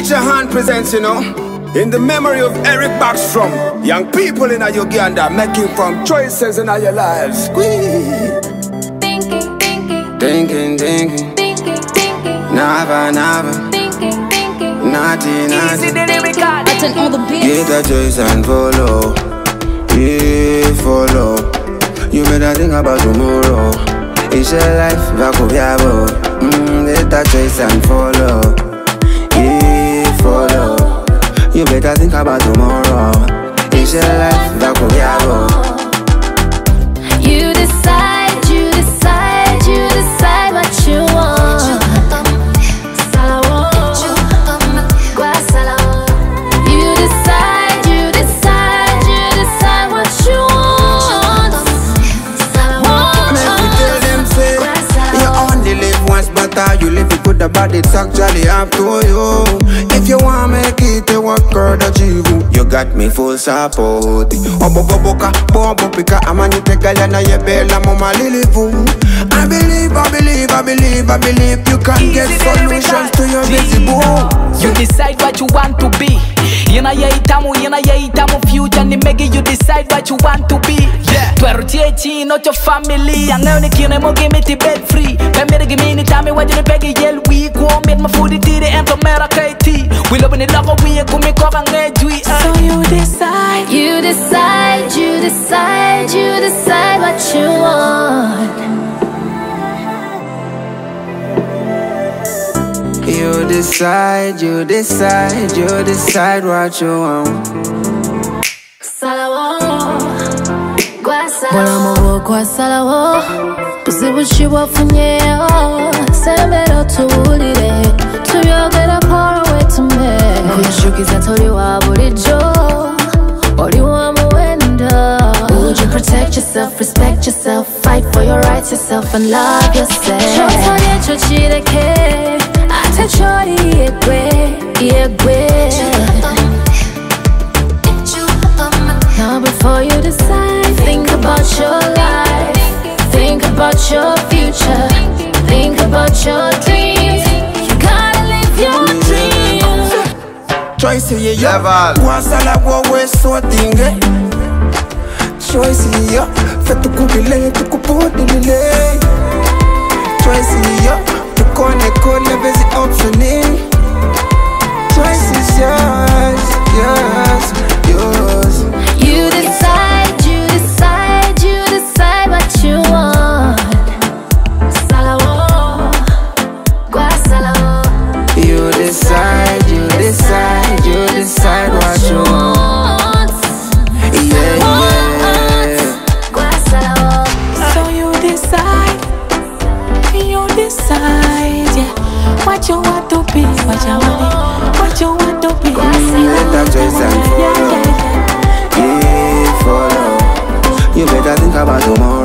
Reach A Hand presents, you know, in the memory of Eric Backstrom, young people in Uganda making from choices in your lives. Squeeze. Thinking, thinking, Thinking, thinking, thinking, thinking, never, never, thinking, thinking. naughty, naughty. Button all the beats. Get a choice and follow. Yeah, follow. You better think about tomorrow. It's your life, Vakubiabo. Mm, get a choice and follow. You better think about tomorrow. It's your life, Vakubiabo. You decide, you decide, you decide what you want. Salawo, gua salawo. You decide, you decide, you decide what you want. Salawo, Make we tell them say You only live once, but how you live it good about it's actually up to you. If you want make it, you work hard achieve. You got me full support. Oh, Obo boboka, bobo pika, amani tegala na yebela mama lilivu. I believe, I believe, I believe, I believe you can get solutions to your busy boo. You decide what you want to be. Yena ye itamu, yena ye itamu future ni megi you decide what you want to be. Yeah. Twertie chi not your family. Angao ni kine mo give me the bed free. Pemere give me ni tami what you pegi yel we go meet my food it the ento mera kaiti. We love ni lako we kumi koka ngejui. So you decide. You decide, you decide, you decide what you want. You decide, you decide, you decide what you want. Salawo, gwa salawo. Mulamu gwa salawo buzibu ki bwafunyeyo yourself and love yourself kyotolye ekyo kireke ate kyoli yegwe yegwe Now before you decide, think about your life. Think about your future. Think about your dreams. You gotta live your dreams. Choice ye yo Level. Wasala wo we so tinge eh? Choice ye yo Fetu kubile tukupodilile Choice ye yo Tukone kole vezi optioni Choice is yours Yours Yours. You decide, you decide, you decide what you want. Salawo, gwa salawo. You decide, What you want to be. What you want. What you want to be. Better choice and follow Yeah, follow You better think about tomorrow